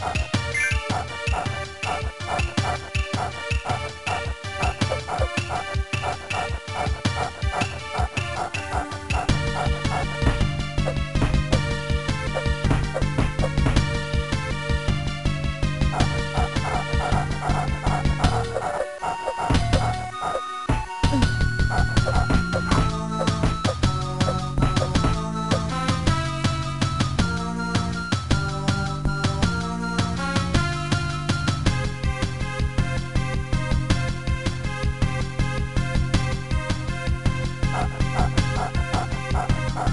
Bye.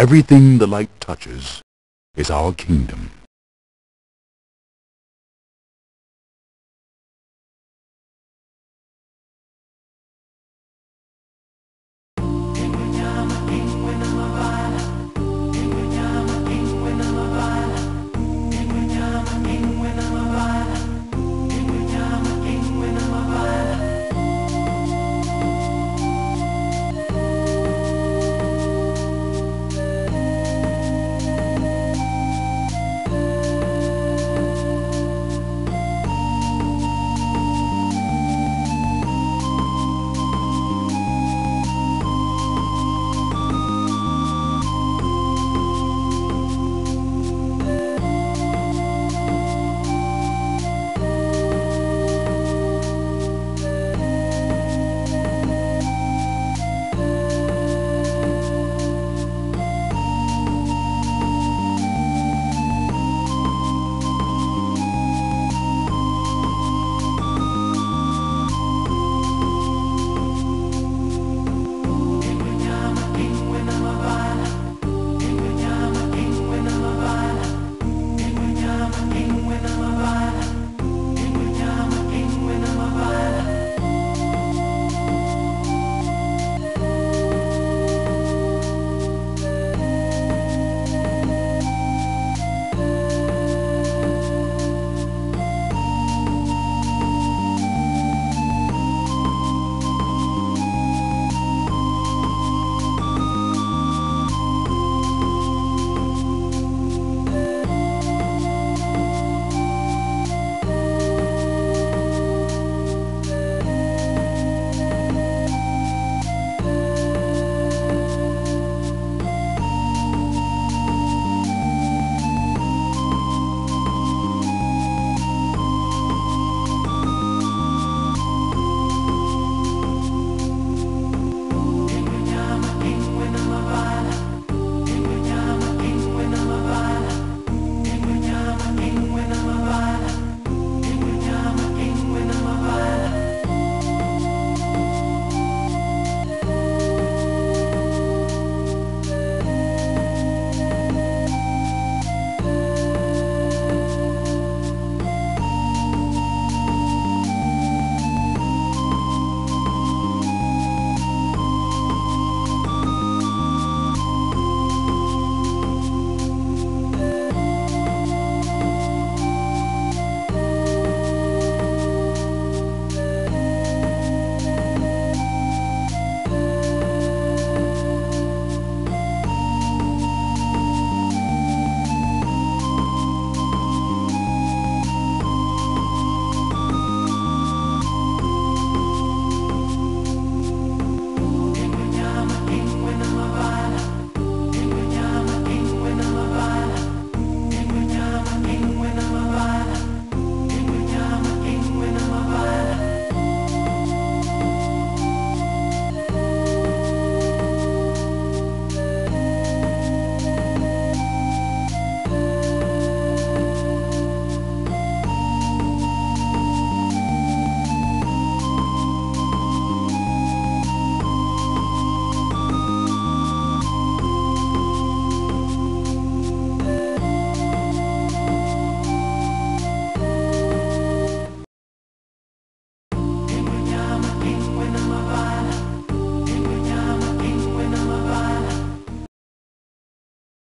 Everything the light touches is our kingdom.